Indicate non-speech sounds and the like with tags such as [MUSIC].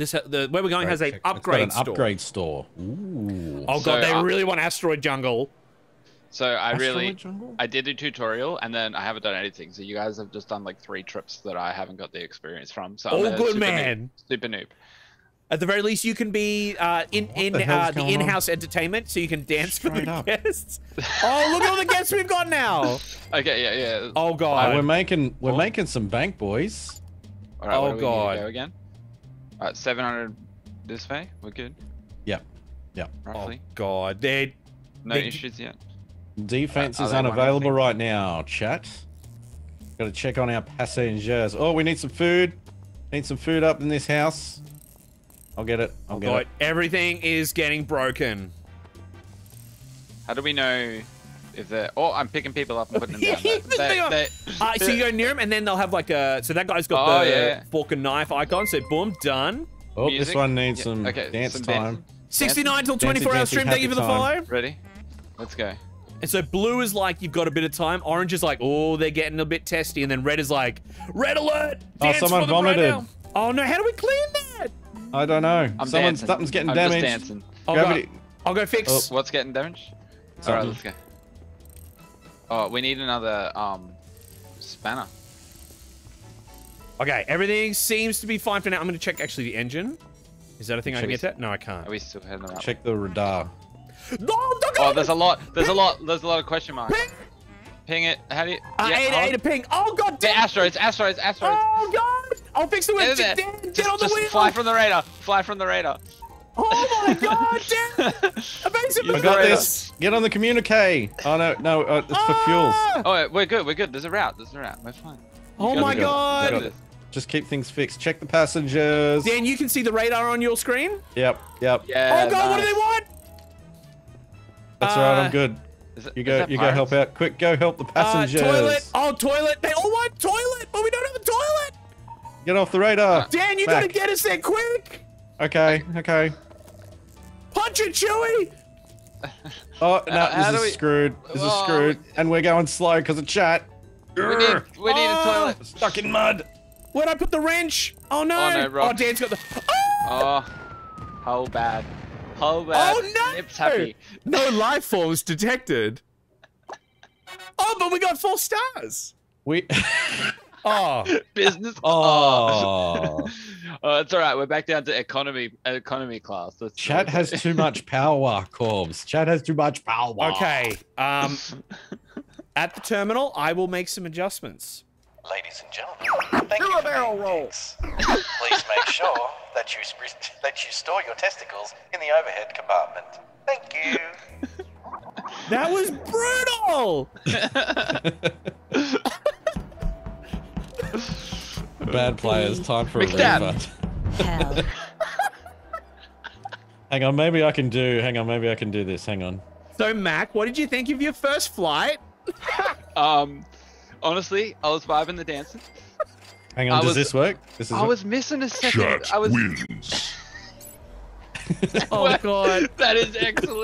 This the where we're going has a It's got upgrade an store. upgrade store. Ooh. Oh So, god, they uh, really want asteroid jungle. So I really, jungle? I did a tutorial and then I haven't done anything. So you guys have just done like three trips that I haven't got the experience from. So I'm Oh, good super man. Noob, super noob. At the very least, you can be uh, in What in the uh, the in-house entertainment, so you can dance for the up. guests. Oh, look at all the guests we've got now. [LAUGHS] Okay, yeah, yeah. Oh Uh, god. we're making we're Oh. making some bank, boys. All right, oh, do we God. Go again. Uh, All right, 700 this way. We're good. Yep. Yep. oh Roughly. god. They're no they- issues yet. Defense Are is they one, I unavailable right now. Chat. Got to check on our passengers. Oh, we need some food. Need some food up in this house. I'll get it. I'll oh get god. it. Everything is getting broken. How do we know if they're? Oh, I'm picking people up and putting them [LAUGHS] down. Pick They- they- Uh, so you go near him, and then they'll have like a. So that guy's got Oh, the yeah. fork and knife icon. So boom, done. Oh, this one needs Yeah, some okay, dance some time. dancing. 69 till 24 hour stream. Thank you for the happy follow. Ready? Let's go. And so blue is like you've got a bit of time. Orange is like oh they're getting a bit testy, and then red is like red alert. Oh, someone for them right vomited. now. oh no! How do we clean that? I don't know. I'm Someone, dancing. something's getting I'm damaged. Just dancing. I'll Gravity. go, I'll go fix. Oh. What's getting damaged? All right, let's go. Oh, we need another um spanner. Okay, everything seems to be fine for now. I'm going to check actually the engine. Is that a thing I can Check get to? No, I can't. Are we still heading around? Check the radar. No, don't go. Oh, there's a lot. There's a lot. There's a lot of question marks. Ping. Ping it. How do you? Uh, yeah, A to hold- A ping. Oh god The asteroids. Asteroids. Asteroids. Oh god. I'll fix the Get wheel. in. Get, get Just, on the just fly from the radar. Fly from the radar. Oh my god [LAUGHS] damn. Amazing. I got this. Get on the communique. Oh no, no, uh, it's for fuels. Ah! Oh, wait, we're good. We're good. There's a route. There's a route. We're fine. Oh my it, you got it, god. you. Just keep things fixed. Check the passengers. Dan, you can see the radar on your screen. Yep, yep. Yeah. oh god, what do they want? That's alright. Uh, I'm good. Is it- You is go. that You go help out. Quick, go help the Uh, passengers. toilet. Oh, toilet. They all want toilet, but we don't have a toilet. Get off the radar. Dan, you Back. gotta get us there quick. Okay, okay. Punch it, Chewie. Oh no, Uh, how this is we- screwed. This is Oh. screwed, and we're going slow because of chat. We need. We need a Oh. toilet. Stuck in mud. Where'd I put the wrench? Oh no. Oh, no, Rob. Oh, Dan's got the. Oh, Oh, how bad. How bad. oh no. Nips happy. No life forms detected. Oh, but we got four stars. We. [LAUGHS] Oh. [LAUGHS] Business. oh. [LAUGHS] Oh, it's all right. We're back down to economy economy class. That's, Chat has too much [LAUGHS] power, Korbz. Chat has too much power. Okay. Um. At the terminal, I will make some adjustments. Ladies and gentlemen, thank you for barrel rolls. Please make sure that you sp- that you store your testicles in the overhead compartment. Thank you. That was brutal. Bad players. Time for a Mixed out. refund. Hell. [LAUGHS] Hang on, maybe I can do. Hang on, maybe I can do this. Hang on. So, Mac, what did you think of your first flight? [LAUGHS] Um, honestly, I was vibing the dancing. Hang on. I does was- this work? This is. I was missing a second. I was. [LAUGHS] Oh God. that is excellent.